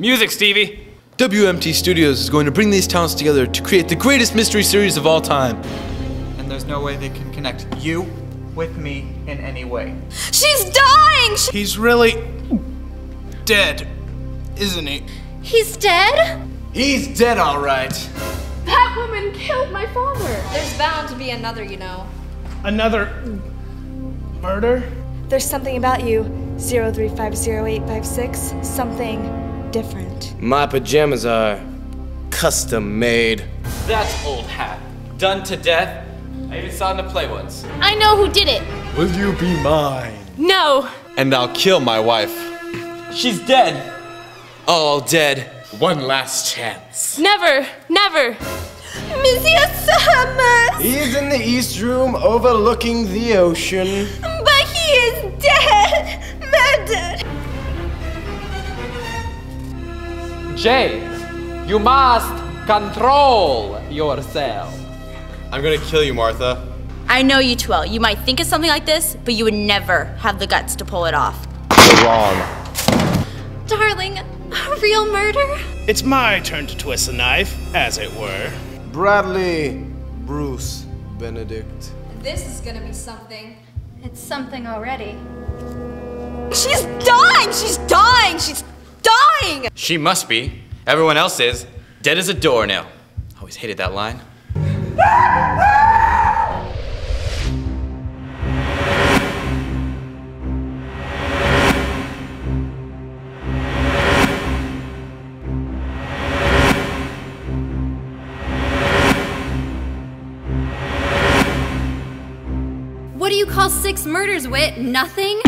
Music, Stevie. WMT Studios is going to bring these talents together to create the greatest mystery series of all time. And there's no way they can connect you with me in any way. She's dying! She- He's really dead, isn't he? He's dead? He's dead, all right. That woman killed my father. There's bound to be another, you know. Another murder? There's something about you, 035086, something different. My pajamas are custom made. That's old hat. Done to death. I even saw it in a play once. I know who did it. Will you be mine? No. And I'll kill my wife. She's dead. All dead. One last chance. Never. Never. Monsieur Summers! He's in the east room overlooking the ocean. James, you must control yourself. I'm gonna kill you, Martha. I know you too well. You might think of something like this, but you would never have the guts to pull it off. You're wrong. Darling, a real murder? It's my turn to twist the knife, as it were. Bradley Bruce Benedict. This is gonna be something. It's something already. She's dying! She's dying! She's dying! She must be. Everyone else is. Dead as a doornail. Always hated that line. What do you call six murders, Wit? Nothing?